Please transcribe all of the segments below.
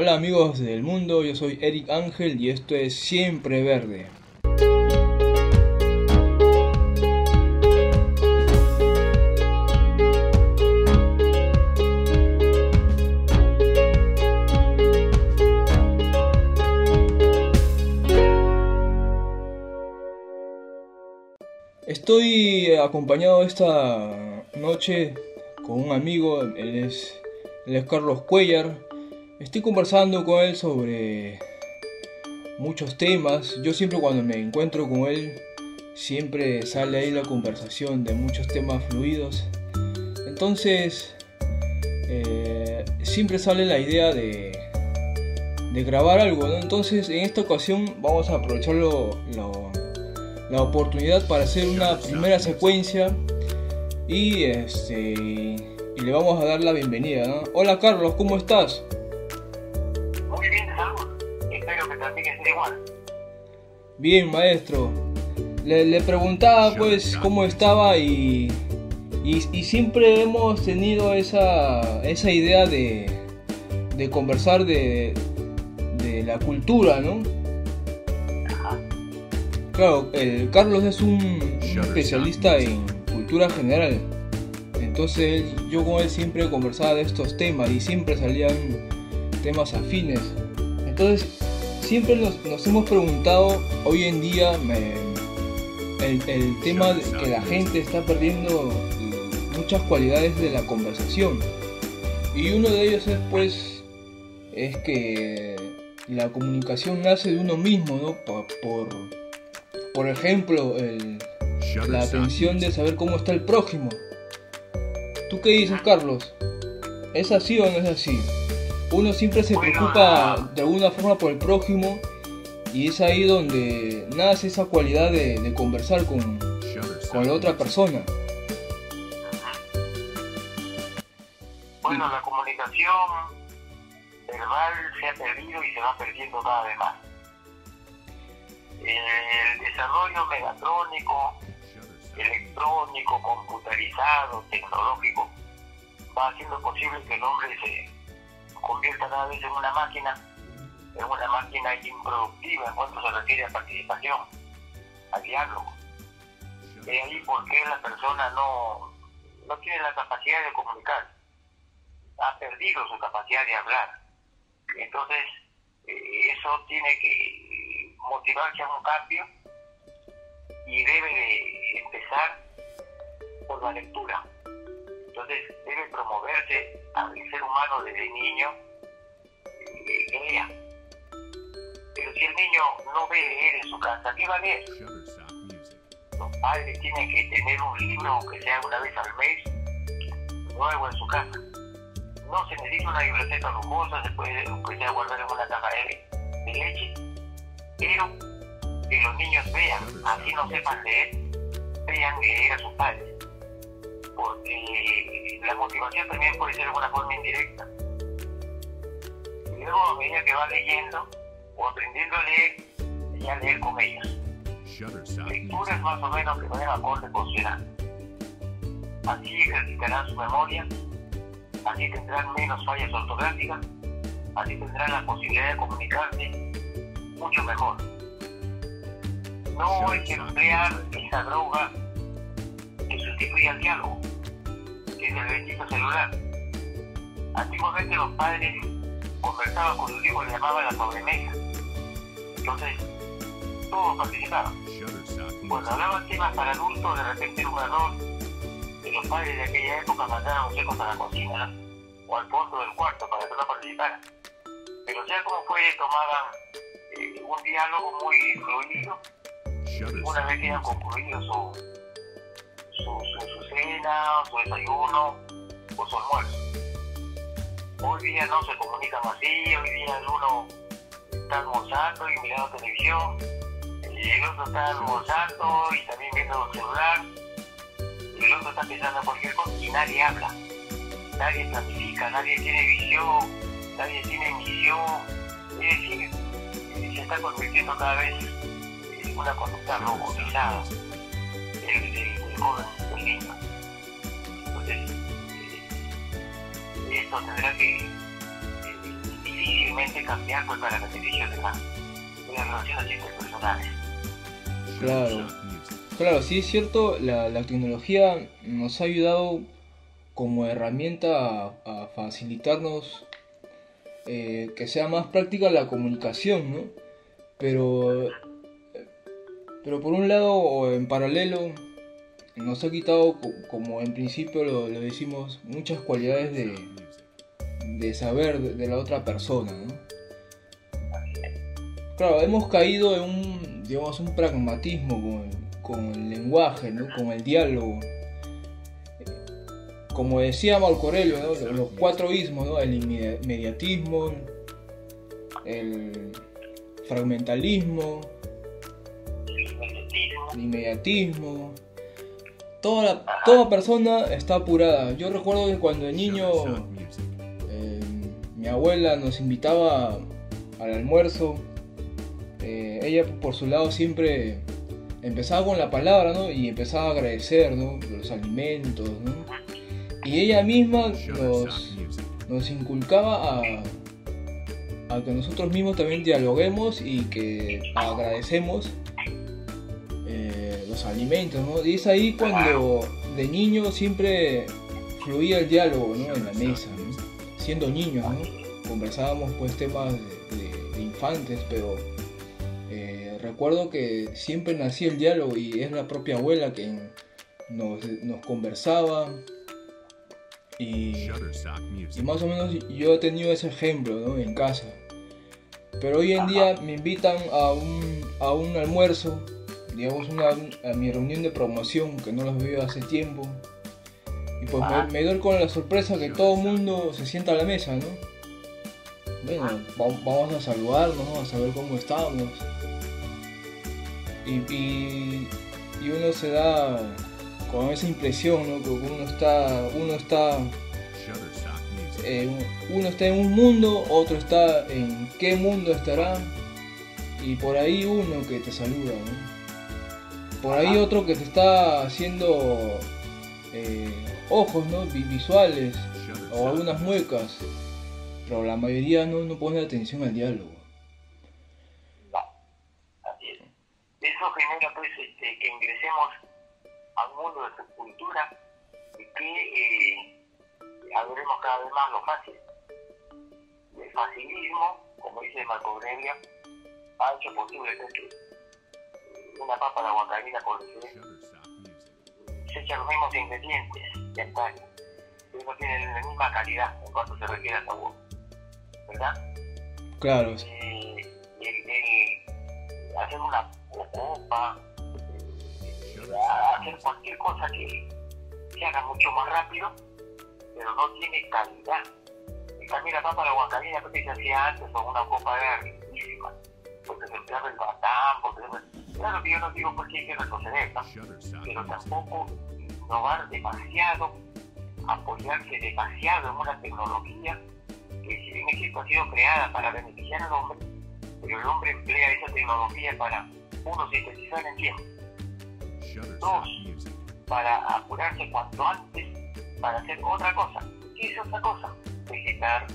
Hola amigos del mundo, yo soy Eric Ángel y esto es Siempre Verde. Estoy acompañado esta noche con un amigo, él es, Carlos Cuellar. Estoy conversando con él sobre muchos temas. Yo siempre cuando me encuentro con él, siempre sale ahí la conversación de muchos temas fluidos. Entonces, eh, siempre sale la idea de, de grabar algo. Entonces, en esta ocasión vamos a aprovechar la oportunidad para hacer una primera secuencia y este le vamos a dar la bienvenida. ¿no? Hola Carlos, ¿cómo estás? Bien, maestro. Le, le preguntaba pues cómo estaba y, y, y, siempre hemos tenido esa, esa idea de, de conversar de, de la cultura, ¿no? Claro, el Carlos es un, especialista en cultura general. Entonces yo con él siempre conversaba de estos temas y siempre salían temas afines. Entonces siempre nos, nos hemos preguntado hoy en día me, el, el, tema de que la gente está perdiendo muchas cualidades de la conversación. Y uno de ellos es pues es que la comunicación nace de uno mismo, ¿no? Por, por por ejemplo, el, la atención de saber cómo está el prójimo. ¿Tú qué dices, Carlos? ¿Es así o no es así? Uno siempre se preocupa de alguna forma por el prójimo y es ahí donde nace esa cualidad de, de conversar con, con la otra persona. Bueno, la comunicación verbal se ha perdido y se va perdiendo cada vez más. El desarrollo megatrónico, electrónico, computarizado, tecnológico, va haciendo posible que el hombre se convierta cada vez en una máquina, en una máquina improductiva en cuanto se refiere a participación, a diálogo. De ahí por qué la persona no, no tiene la capacidad de comunicar, ha perdido su capacidad de hablar. Entonces, eh, eso tiene que motivarse a un cambio y debe de empezar por la lectura. Entonces debe promoverse al ser humano desde niño que lea. Pero si el niño no ve leer en su casa, ¿qué va a leer? Los padres tienen que tener un libro, aunque sea una vez al mes, nuevo en su casa. No se necesita una biblioteca lujosa, se puede sea guardar en una caja de, de leche, pero que los niños vean, así no sepan leer, vean leer a sus padres. Porque la motivación también puede ser de una forma indirecta. Y luego, a medida que va leyendo o aprendiendo a leer, ya leer con ellos. Lecturas más o menos que vayan acorde con su edad. Así ejercitarán su memoria, así tendrán menos fallas ortográficas, así tendrán la posibilidad de comunicarse mucho mejor no hay que emplear esa droga que sustituye al diálogo, que bendito celular. Antiguamente los padres conversaban con sus hijos, le llamaban la sobremesa. Entonces, todos participaban. Cuando hablaban temas para adultos, de repente un error que los padres de aquella época mandaran a los hijos a la cocina o al fondo del cuarto para que no participaran. Pero sea como fue, tomaban eh, un diálogo muy fluido una vez que hayan concluido su, su, su cena, su desayuno o su almuerzo. Hoy día no se comunican así, hoy día el uno está almorzando y mirando televisión, y el otro está almorzando y también viendo el celular, y el otro está pensando en cualquier cosa y nadie habla, nadie planifica, nadie tiene visión, nadie tiene misión, es decir, se está convirtiendo cada vez una conducta robotizada del, del, joven, del niño. Entonces, eh, esto tendrá que eh, difícilmente cambiar pues, para beneficio de, la, de las relaciones interpersonales. Claro, claro, sí es cierto, la, la tecnología nos ha ayudado como herramienta a, a facilitarnos eh, que sea más práctica la comunicación, ¿no? Pero, pero por un lado o en paralelo nos ha quitado, como en principio lo, decimos, muchas cualidades de, de saber de, la otra persona. Claro, hemos caído en un, digamos, un pragmatismo con, con el lenguaje, ¿no? Con el diálogo como decía Marco Aurelio, los, cuatro ismos, ¿no? el inmediatismo, el fragmentalismo, el inmediatismo. Toda, toda persona está apurada. Yo recuerdo que cuando de niño eh, mi abuela nos invitaba al almuerzo, eh, ella por su lado siempre empezaba con la palabra ¿no? y empezaba a agradecer los alimentos. ¿no? Y ella misma nos, nos inculcaba a que nosotros mismos también dialoguemos y que agradecemos alimentos, ¿no? Y es ahí cuando de niño siempre fluía el diálogo, ¿no? En la mesa, Siendo niños, ¿no? Conversábamos pues temas de, infantes, pero eh, recuerdo que siempre nacía el diálogo y es la propia abuela quien nos, nos conversaba, y, más o menos yo he tenido ese ejemplo ¿no? en casa. Pero hoy en día me invitan a un, a un almuerzo, digamos una, a mi reunión de promoción que no los veo hace tiempo. Y pues me, doy con la sorpresa que todo el mundo se sienta a la mesa, ¿no? Bueno, vamos a saludarnos, a saber cómo estamos. Y, y, y uno se da con esa impresión, ¿no? Que uno está, uno está, uno está en un mundo, otro está en qué mundo estará, y por ahí uno que te saluda, ¿no? Por ahí otro que te está haciendo eh, ojos, ¿no? Visuales o algunas muecas, pero la mayoría no, no pone atención al diálogo. Eso genera pues este, que ingresemos al mundo de su cultura y que eh, adoremos cada vez más lo fácil. El facilismo, como dice Marco Aurelio, ha hecho posible que una papa de aguacarina con se echa los mismos ingredientes de antaño, pero no tienen la misma calidad en cuanto se refiere al sabor. ¿Verdad? Claro. El, hacer una copa, hacer cualquier cosa que se haga mucho más rápido, pero no tiene calidad. En cambio, la papa de la guacarina que se hacía antes con una copa de riquísima, porque se empleaba el batán, porque... Claro que yo no digo por qué hay que retroceder, pero tampoco innovar demasiado, apoyarse demasiado en una tecnología que si bien es cierto ha sido creada para beneficiar al hombre, pero el hombre emplea esa tecnología para, uno, sintetizar en tiempo, Dos, para apurarse cuanto antes para hacer otra cosa. ¿Qué es otra cosa? Vegetar,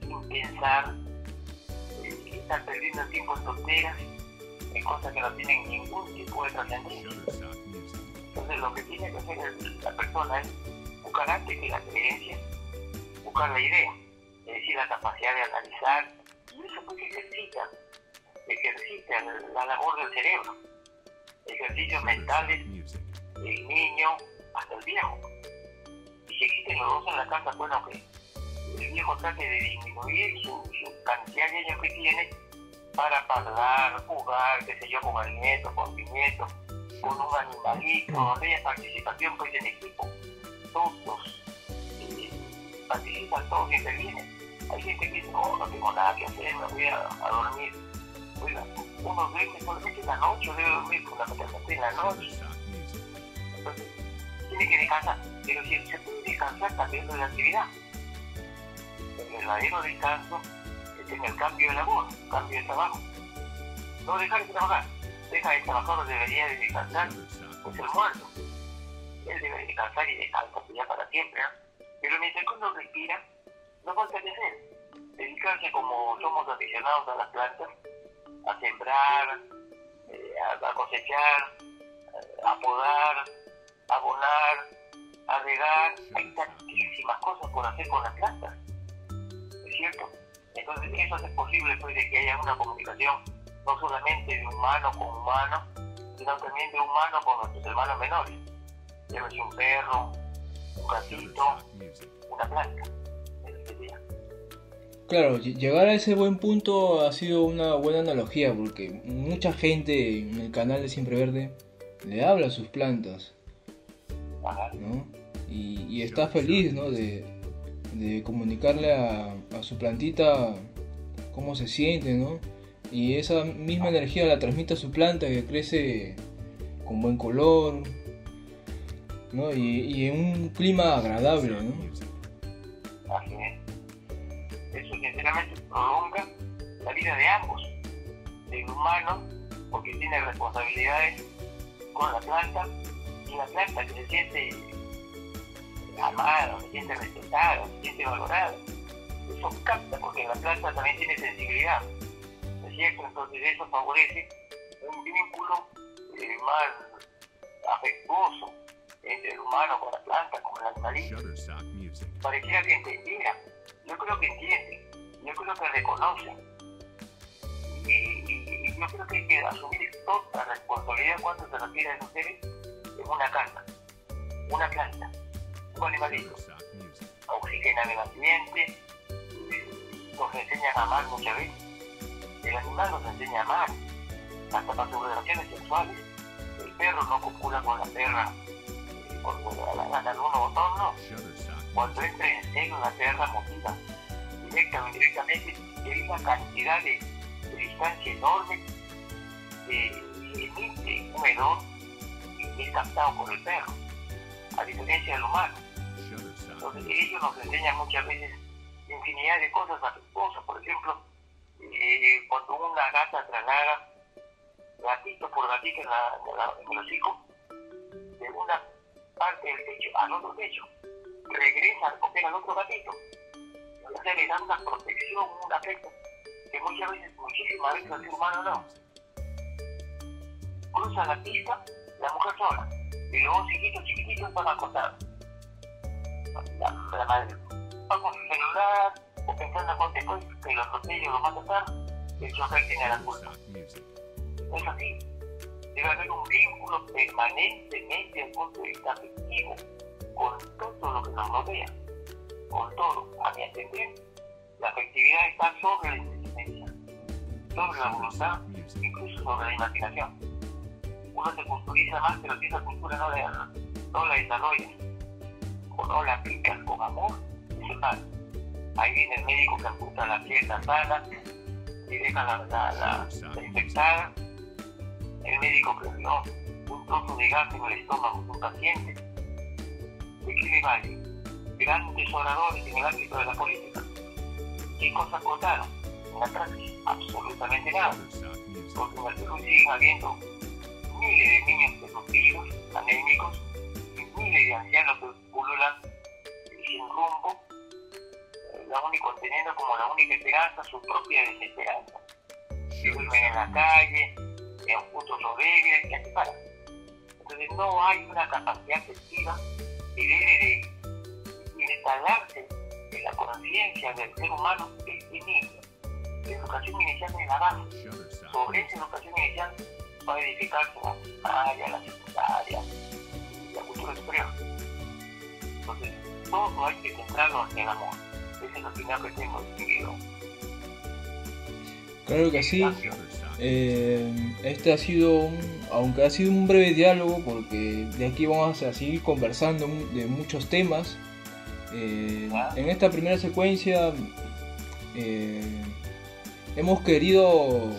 sin pensar, eh, estar perdiendo el tiempo en tonteras, en cosas que no tienen ningún tipo de trascendencia. Entonces lo que tiene que hacer la persona es buscar antes que la creencia, buscar la idea, es decir, la capacidad de analizar, y eso pues ejercita, ejercita la labor del cerebro ejercicios mentales del niño hasta el viejo. Y si existen los dos en la casa, bueno, que el viejo trate de disminuir su, cantidad de años que tiene para hablar, jugar, qué sé yo, con el nieto, con mi nieto, con un animalito, donde haya participación pues en equipo. Todos eh, participan, todos intervienen. Hay gente que dice, no, no tengo nada que hacer, me voy a, a dormir. Oiga, uno duerme solamente en la noche, debe dormir fundamentalmente en la noche. Entonces, tiene que descansar, pero si se puede descansar también de la actividad. El verdadero descanso en el cambio de labor, cambio de trabajo. No dejar de trabajar, deja de trabajar, debería de descansar, pues el muerto. Él debe descansar y descansa ya para siempre, pero mientras uno respira, no falta que hacer. dedicarse como somos aficionados a las plantas, a sembrar, eh, a, cosechar, a podar, a abonar, a regar. Hay tantísimas cosas por hacer con las plantas. ¿Es cierto? Entonces eso hace posible pues, de que haya una comunicación no solamente de humano con humano, sino también de humano con nuestros hermanos menores. Llámese un perro, un gatito, una planta. Claro, llegar a ese buen punto ha sido una buena analogía porque mucha gente en el canal de Siempre Verde le habla a sus plantas. ¿no? Y, está feliz ¿no? de, comunicarle a, su plantita cómo se siente, ¿no? Y esa misma energía la transmite a su planta que crece con buen color, ¿no? Y, en un clima agradable, ¿no? Eso sinceramente prolonga la vida de ambos, del humano, porque tiene responsabilidades con la planta, y la planta que se siente amada, se siente respetada, se siente valorada. Eso capta, porque la planta también tiene sensibilidad entonces eso favorece un vínculo eh, más afectuoso entre el humano con la planta, con el animalito. Pareciera que entendiera. Yo creo que entiende. Yo creo que reconoce. Y, yo creo que hay que asumir toda la responsabilidad cuando se refiere a los seres en una casa, una planta, animalito. Oxigenan el ambiente, eh, nos enseñan a amar muchas veces el animal nos enseña a amar, hasta para sus relaciones sexuales. El perro no copula con la perra eh, da la gana de uno botón, no. Cuando entra en seno la perra motiva, directa o indirectamente, y hay una cantidad de, distancia enorme que emite un hedor y es captado por el perro, a diferencia del humano. Entonces ellos nos enseñan muchas veces infinidad de cosas afectuosas, por ejemplo, eh, cuando una gata traslada gatito por gatito en, la, en, el hocico, de una parte del techo al otro techo, regresa a recoger al otro gatito. Sea, le dan una protección, un afecto, que muchas veces, muchísimas veces el ser humano no. Cruza la pista la mujer sola, y luego chiquitos, chiquititos van a acostar. La, madre va con su celular, o pensando con después que lo atropelle o lo mata el chofer tiene la culpa. Es así. Debe haber un vínculo permanentemente desde el punto de vista afectivo con todo lo que nos rodea. Con todo. A mi entender, la afectividad está sobre la inteligencia, sobre la voluntad, incluso sobre la imaginación. Uno se culturiza más, pero si esa cultura no la, no la desarrolla o no la aplica con amor, eso es mal ahí viene el médico que apunta la pierna sana y deja la, la, infectada, el médico que vio un trozo de gas en el estómago de un paciente, ¿de qué le vale? Grandes oradores en el ámbito de la política. ¿Qué cosas contaron en la? Absolutamente nada. Porque en el Perú siguen habiendo miles de niños desnutridos, anémicos, y miles de ancianos que sin rumbo la única, teniendo como la única esperanza su propia desesperanza. Viven en la calle, en puntos horribles, y así para. Entonces no hay una capacidad efectiva que debe de instalarse en la conciencia del ser humano este niño. La educación inicial es la base. Sobre esa educación inicial va a edificarse la primaria, la secundaria, la cultura superior. Entonces, todo hay que centrarlo en el amor. Claro que sí. Eh, este ha sido un, aunque ha sido un breve diálogo, porque de aquí vamos a seguir conversando de muchos temas. Eh, en esta primera secuencia eh, hemos querido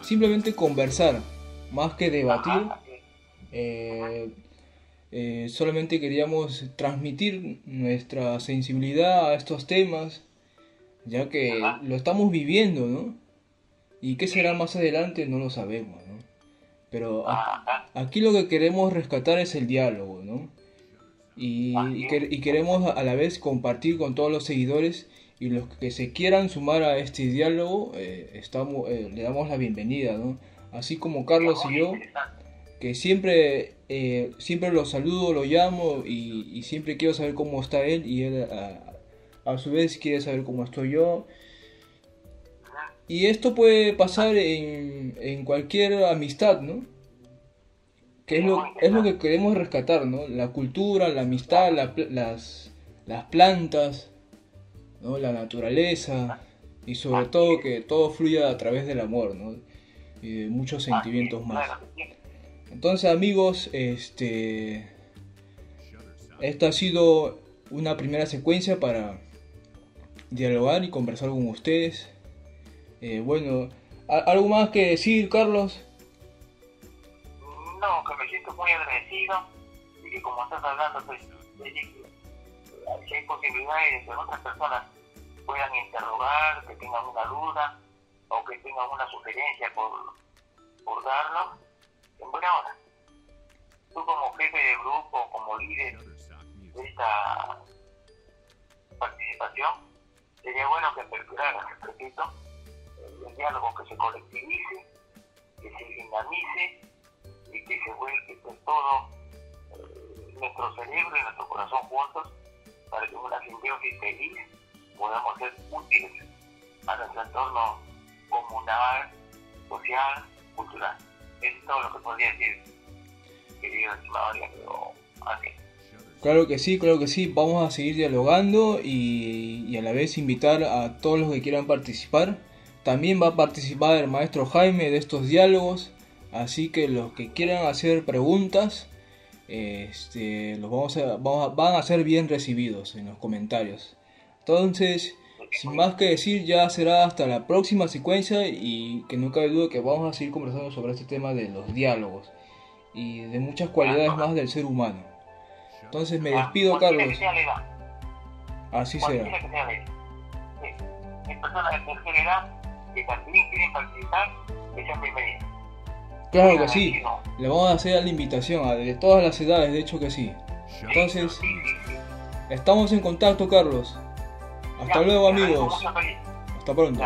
simplemente conversar, más que debatir. Eh, solamente queríamos transmitir nuestra sensibilidad a estos temas, ya que lo estamos viviendo, ¿no? Y qué será más adelante no lo sabemos, ¿no? Pero aquí lo que queremos rescatar es el diálogo, ¿no? Y, y, queremos a la vez compartir con todos los seguidores y los que se quieran sumar a este diálogo, eh, estamos, eh, le damos la bienvenida, ¿no? Así como Carlos y yo, que siempre, eh, siempre lo saludo, lo llamo y, siempre quiero saber cómo está él y él a, su vez quiere saber cómo estoy yo. Y esto puede pasar en, en cualquier amistad, ¿no? Que es lo, es lo que queremos rescatar, ¿no? La cultura, la amistad, las, las plantas, ¿no? la naturaleza y sobre todo que todo fluya a través del amor ¿no? y de muchos sentimientos más. Entonces amigos, este, esta ha sido una primera secuencia para dialogar y conversar con ustedes. Eh, bueno, ¿algo más que decir, Carlos? No, que me siento muy agradecido y que como estás hablando, pues, si hay posibilidades de que otras personas puedan interrogar, que tengan una duda o que tengan una sugerencia por, por darnos, en buena hora. Tú como jefe de grupo, como líder de esta participación, sería bueno que perdurara, repito, el diálogo que se colectivice, que se dinamice y que se vuelque con todo eh, nuestro cerebro y nuestro corazón juntos para que una simbiosis feliz podamos ser útiles a nuestro entorno comunal, social, cultural. Es todo lo que podría decir, Claro que sí, claro que sí. Vamos a seguir dialogando y, y, a la vez invitar a todos los que quieran participar. También va a participar el maestro Jaime de estos diálogos. Así que los que quieran hacer preguntas, este, los vamos a, vamos a, van a ser bien recibidos en los comentarios. Entonces, sin más que decir, ya será hasta la próxima secuencia y que no cabe duda que vamos a seguir conversando sobre este tema de los diálogos y de muchas cualidades más del ser humano. Entonces me despido, Carlos. Así será. Claro que sí. Le vamos a hacer la invitación a de todas las edades, de hecho que sí. Entonces, estamos en contacto, Carlos. Hasta luego amigos. Hasta pronto.